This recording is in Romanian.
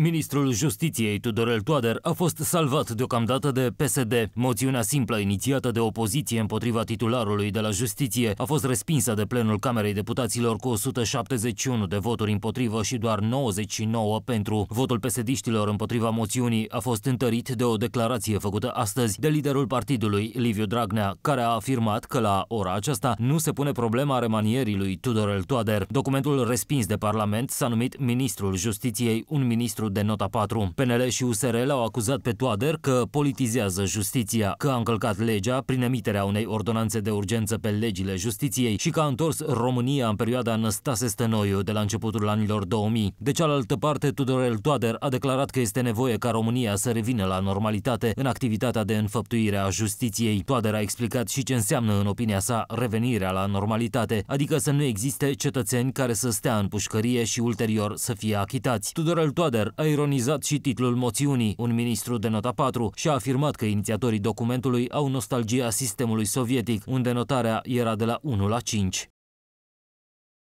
Ministrul Justiției Tudorel Toader a fost salvat deocamdată de PSD. Moțiunea simplă inițiată de opoziție împotriva titularului de la Justiție a fost respinsă de plenul Camerei Deputaților cu 171 de voturi împotrivă și doar 99 pentru. Votul pesediștilor împotriva moțiunii a fost întărit de o declarație făcută astăzi de liderul partidului, Liviu Dragnea, care a afirmat că la ora aceasta nu se pune problema remanierii lui Tudorel Toader. Documentul respins de Parlament s-a numit Ministrul Justiției, un ministru de nota 4. PNL și USR l-au acuzat pe Toader că politizează justiția, că a încălcat legea prin emiterea unei ordonanțe de urgență pe legile justiției și că a întors România în perioada Năstase Stănoiu de la începutul anilor 2000. De cealaltă parte, Tudorel Toader a declarat că este nevoie ca România să revină la normalitate în activitatea de înfăptuire a justiției. Toader a explicat și ce înseamnă în opinia sa revenirea la normalitate, adică să nu existe cetățeni care să stea în pușcărie și ulterior să fie achitați. Tudorel Toader a ironizat și titlul moțiunii. Un ministru de nota 4 și a afirmat că inițiatorii documentului au nostalgia sistemului sovietic, unde notarea era de la 1 la 5.